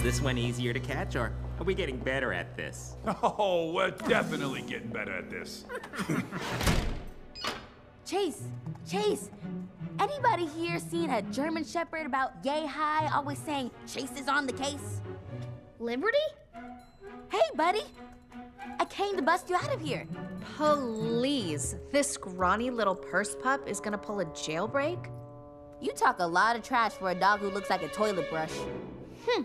Is this one easier to catch, or are we getting better at this? Oh, we're definitely getting better at this. Chase, Chase, anybody here seen a German Shepherd about yay high, always saying Chase is on the case? Liberty? Hey, buddy, I came to bust you out of here. Please, this scrawny little purse pup is gonna pull a jailbreak? You talk a lot of trash for a dog who looks like a toilet brush. Hmm,